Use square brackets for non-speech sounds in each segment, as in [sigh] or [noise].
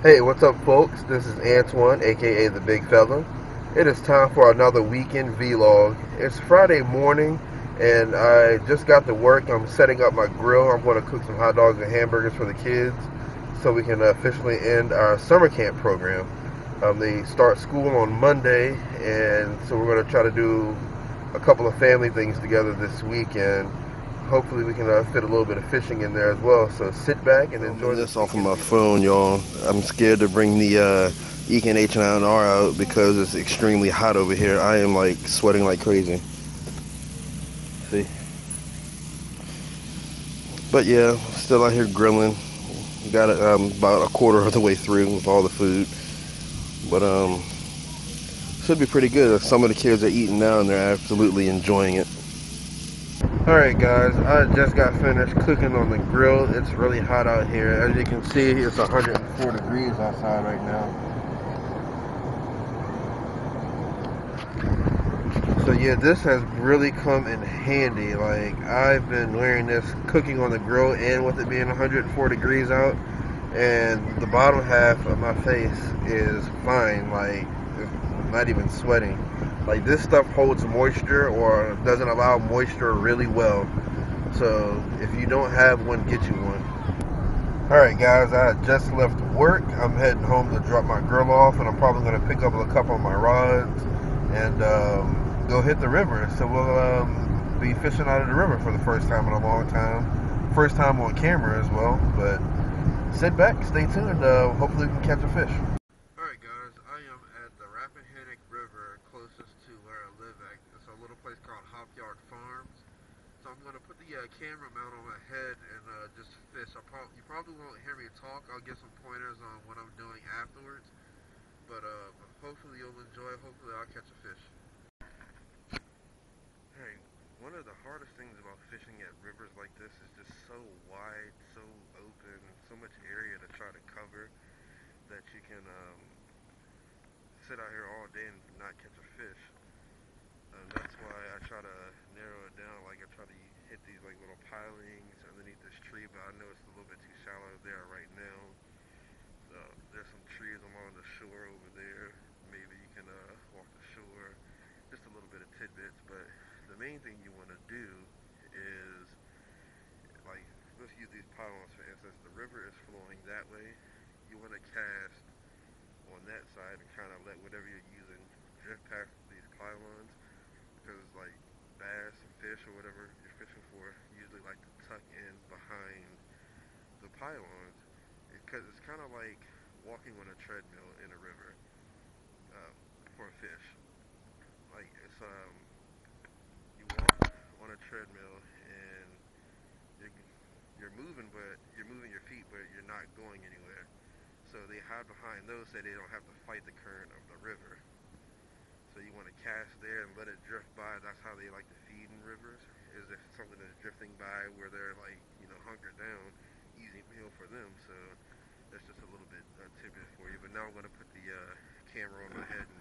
Hey, what's up, folks? This is Antoine, aka the Big Fella. It is time for another weekend vlog. It's Friday morning, and I just got to work. I'm setting up my grill. I'm going to cook some hot dogs and hamburgers for the kids so we can officially end our summer camp program. Um, they start school on Monday, and so we're going to try to do a couple of family things together this weekend hopefully we can uh, fit a little bit of fishing in there as well. So sit back and enjoy this off of my phone, y'all. I'm scared to bring the uh, EKEN H9R out because it's extremely hot over here. I am like sweating like crazy. See? But yeah, still out here grilling. Got it um, about a quarter of the way through with all the food. But um, should be pretty good. Some of the kids are eating now and they're absolutely enjoying it. Alright guys, I just got finished cooking on the grill. It's really hot out here. As you can see, it's 104 degrees outside right now. So yeah, this has really come in handy. Like, I've been wearing this cooking on the grill and with it being 104 degrees out. And the bottom half of my face is fine. Like, not even sweating. Like this stuff holds moisture or doesn't allow moisture really well. So if you don't have one, get you one. Alright guys, I just left work. I'm heading home to drop my girl off and I'm probably going to pick up a couple of my rods and um, go hit the river. So we'll um, be fishing out of the river for the first time in a long time. First time on camera as well. But sit back, stay tuned. Uh, hopefully we can catch a fish. Camera mount on my head and uh, just fish. I prob you probably won't hear me talk. I'll get some pointers on what I'm doing afterwards. But uh, hopefully you'll enjoy. Hopefully I'll catch a fish. Hey, one of the hardest things about fishing at rivers like this is just so wide, so open, so much area to try to cover that you can um, sit out here all day and not catch a fish. And that's why I try to narrow it down. Like I try to hit these like little pilings underneath this tree, but I know it's a little bit too shallow there right now. So there's some trees along the shore over there. Maybe you can uh, walk the shore. Just a little bit of tidbits, but the main thing you want to do is like let's use these pylons for instance. The river is flowing that way. You want to cast on that side and kind of let whatever you're using drift past these pylons because like bass and fish or whatever fishing for usually like to tuck in behind the pylons because it's kind of like walking on a treadmill in a river uh, for a fish. Like it's um, you walk on a treadmill and you're you're moving, but you're moving your feet, but you're not going anywhere. So they hide behind those so they don't have to fight the current of the river. So you want to cast there and let it drift by. That's how they like to feed in rivers. Is if something is drifting by where they're like, you know, hunkered down, easy meal for them. So that's just a little bit uh, tidbit for you. But now I'm going to put the uh, camera on my head and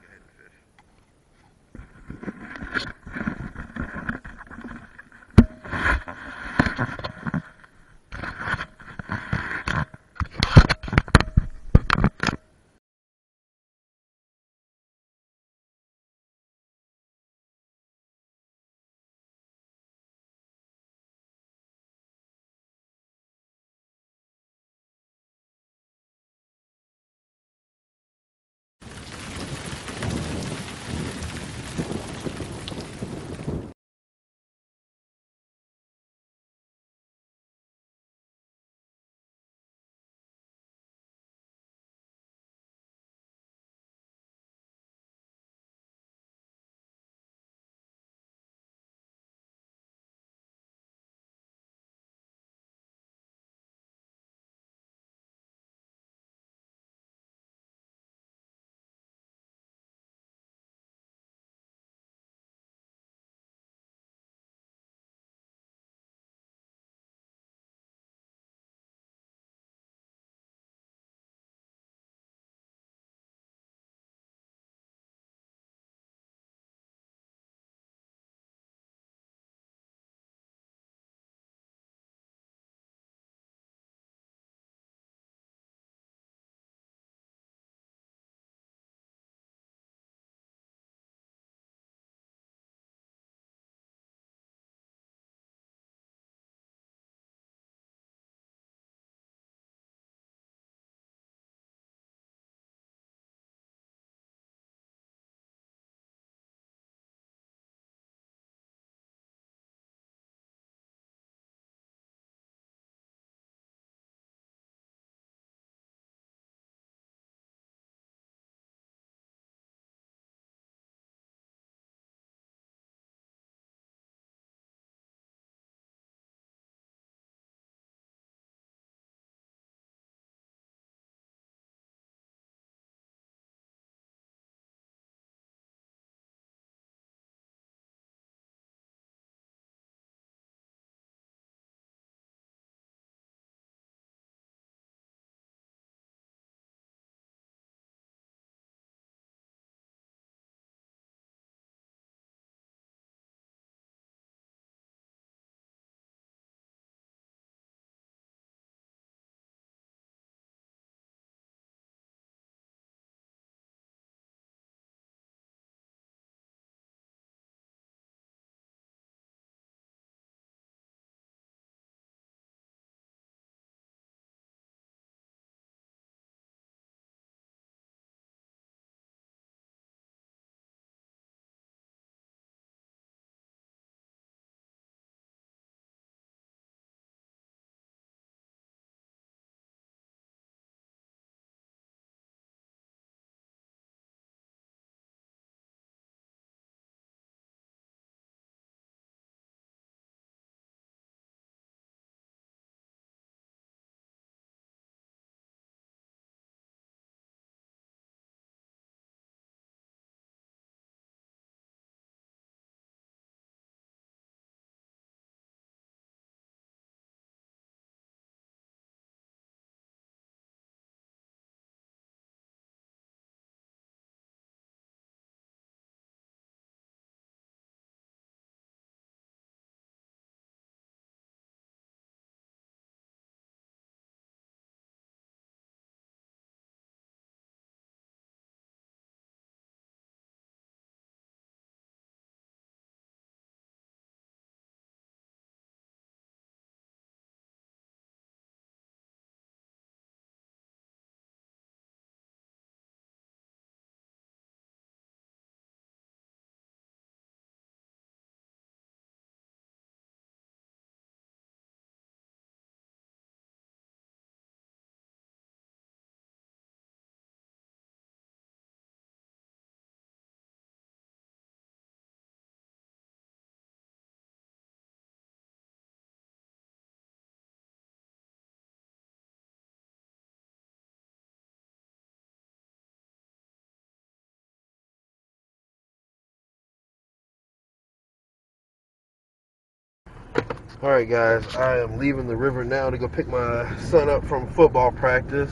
All right, guys, I am leaving the river now to go pick my son up from football practice.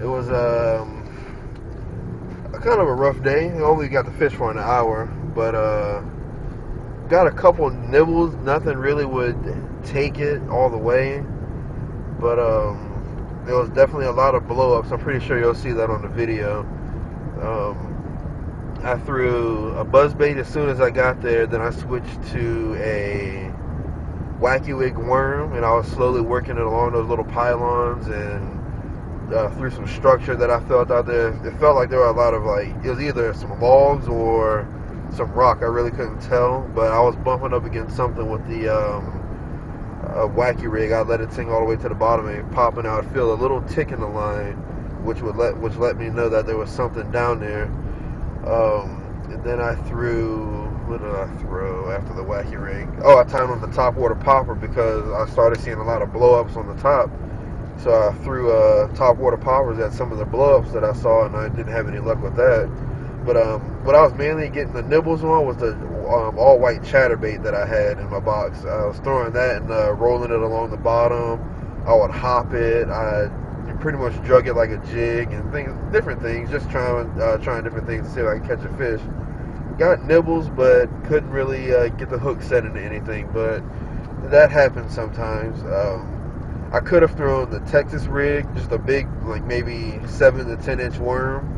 It was um, a kind of a rough day. I only got to fish for an hour, but uh, got a couple nibbles. Nothing really would take it all the way, but um, there was definitely a lot of blowups. I'm pretty sure you'll see that on the video. Um, I threw a buzz bait as soon as I got there. Then I switched to a wacky rig worm, and I was slowly working it along those little pylons and uh, through some structure that I felt out there. It felt like there were a lot of like it was either some logs or some rock. I really couldn't tell, but I was bumping up against something with the um, wacky rig. I let it sink all the way to the bottom and popping out. I feel a little tick in the line, which would let which let me know that there was something down there. Um, and then I threw what did I throw after the wacky rig? Oh, I timed on the top water popper because I started seeing a lot of blowups on the top. So I threw uh, top water poppers at some of the blowups that I saw, and I didn't have any luck with that. But um, what I was mainly getting the nibbles on was the um, all white chatterbait that I had in my box. I was throwing that and uh, rolling it along the bottom. I would hop it. I pretty much drug it like a jig and things, different things, just trying uh, trying different things to see if I can catch a fish got nibbles, but couldn't really uh, get the hook set into anything. But that happens sometimes. Um, I could have thrown the Texas rig, just a big, like maybe seven to ten inch worm.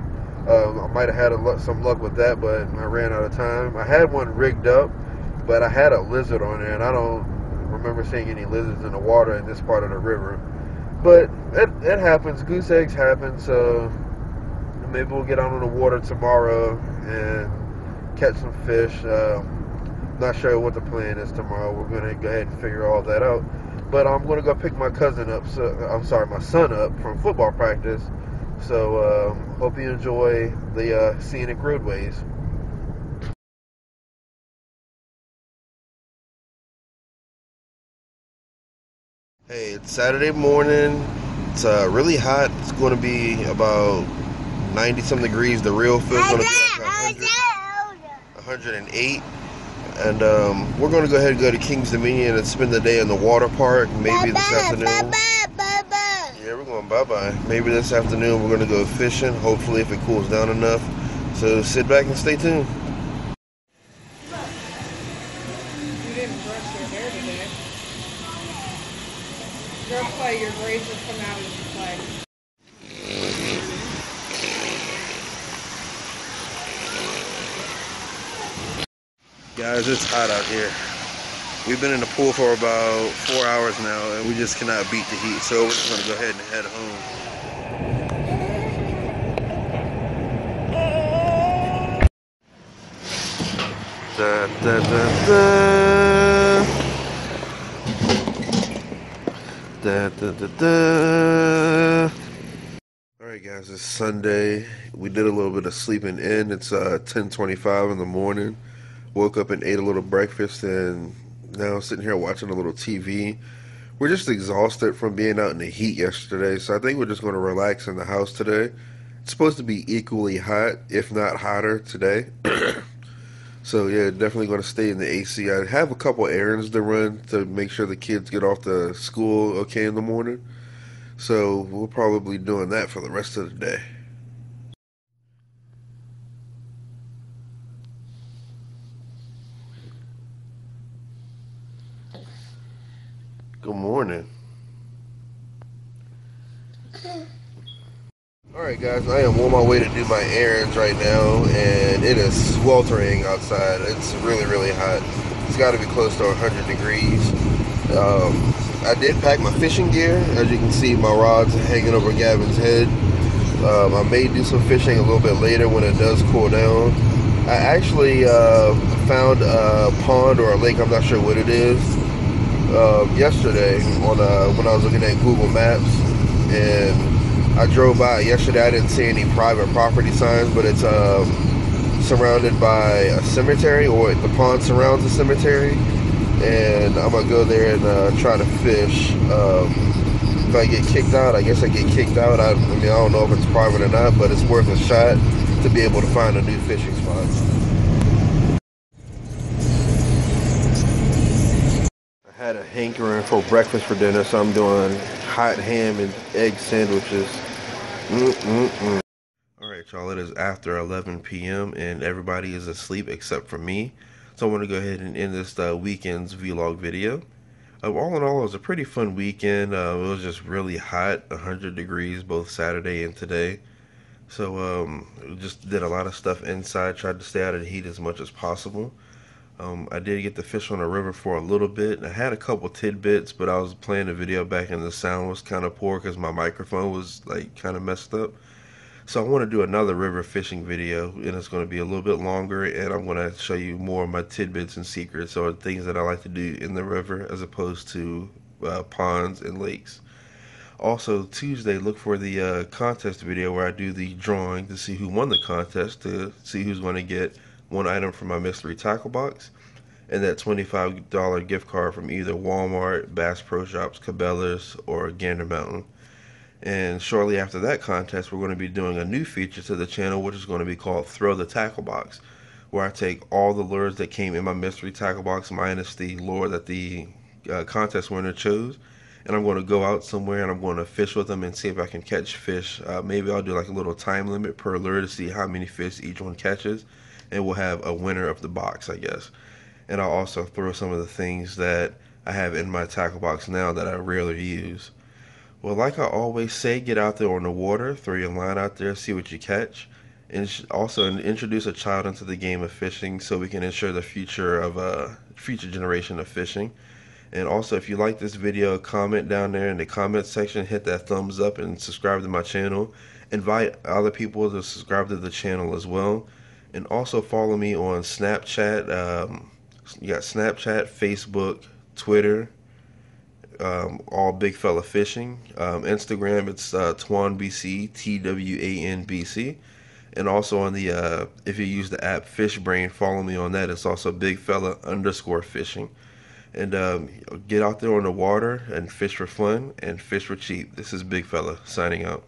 Um, I might have had some luck with that, but I ran out of time. I had one rigged up, but I had a lizard on there, and I don't remember seeing any lizards in the water in this part of the river. But it, it happens. Goose eggs happen, so maybe we'll get out on the water tomorrow and catch some fish. Um, not sure what the plan is tomorrow. We're gonna go ahead and figure all that out. But I'm gonna go pick my cousin up. So I'm sorry, my son up from football practice. So um, hope you enjoy the uh, scenic roadways. Hey, it's Saturday morning. It's uh, really hot. It's going to be about 90 some degrees. The real feels going to be like 100. 108. And um, we're going to go ahead and go to Kings Dominion and spend the day in the water park. Maybe this afternoon. Yeah, we're going bye bye. Maybe this afternoon we're going to go fishing. Hopefully, if it cools down enough. So sit back and stay tuned. You didn't brush your hair today. Girl, play your braids will come out as you play. Guys, it's hot out here. We've been in the pool for about four hours now, and we just cannot beat the heat. So we're just gonna go ahead and head home. Da, da, da, da. Da, da, da, da. All right, guys, it's Sunday. We did a little bit of sleeping in. It's uh, 10:25 in the morning woke up and ate a little breakfast and now sitting here watching a little TV. We're just exhausted from being out in the heat yesterday, so I think we're just going to relax in the house today. It's supposed to be equally hot, if not hotter, today. [coughs] so yeah, definitely going to stay in the AC. I have a couple errands to run to make sure the kids get off to school okay in the morning. So we're probably doing that for the rest of the day. Good morning. Alright guys, I am on my way to do my errands right now and it is sweltering outside. It's really really hot. It's got to be close to 100 degrees. Um, I did pack my fishing gear. As you can see, my rod's hanging over Gavin's head. Um, I may do some fishing a little bit later when it does cool down. I actually uh, found a pond or a lake, I'm not sure what it is, uh, yesterday on uh, when I was looking at Google Maps, and I drove by yesterday. I didn't see any private property signs, but it's um, surrounded by a cemetery, or the pond surrounds a cemetery, and I'm gonna go there and uh, try to fish. Um, if I get kicked out, I guess I get kicked out. I, I mean, I don't know if it's private or not, but it's worth a shot to be able to find a new fishing spot. Hankering for breakfast for dinner, so I'm doing hot ham and egg sandwiches. Mm-mm-mm. All right, y'all. It is after 11 p.m. and everybody is asleep except for me. So I want to go ahead and end this uh, weekend's vlog video. Uh, all in all, it was a pretty fun weekend. Uh, it was just really hot, 100 degrees both Saturday and today. So um, just did a lot of stuff inside. Tried to stay out of the heat as much as possible. Um, I did get to fish on the river for a little bit. I had a couple tidbits, but I was playing the video back and the sound was kind of poor because my microphone was like kind of messed up. So I want to do another river fishing video, and it's going to be a little bit longer, and I'm going to show you more of my tidbits and secrets or things that I like to do in the river as opposed to uh, ponds and lakes. Also, Tuesday, look for the uh, contest video where I do the drawing to see who won the contest, to see who's going to get one item from my mystery tackle box, and that $25 gift card from either Walmart, Bass Pro Shops, Cabela's, or Gander Mountain. And shortly after that contest, we're going to be doing a new feature to the channel, which is going to be called Throw the Tackle Box, where I take all the lures that came in my mystery tackle box minus the lure that the uh, contest winner chose. And I'm going to go out somewhere and I'm going to fish with them and see if I can catch fish. Uh, maybe I'll do like a little time limit per lure to see how many fish each one catches and we'll have a winner of the box, I guess. And I'll also throw some of the things that I have in my tackle box now that I rarely use. Well, like I always say, get out there on the water, throw your line out there, see what you catch, and also introduce a child into the game of fishing so we can ensure the future of a uh, future generation of fishing. And also, if you like this video, comment down there in the comment section, hit that thumbs up, and subscribe to my channel. Invite other people to subscribe to the channel as well and also follow me on Snapchat. Um, you got Snapchat, Facebook, Twitter, um, all Big Fella Fishing. Um, Instagram, it's uh, TwanBC, T W A N B C. And also on the, uh, if you use the app FishBrain, follow me on that. It's also Big Fella underscore fishing. And um, get out there on the water and fish for fun and fish for cheap. This is Big Fella signing out.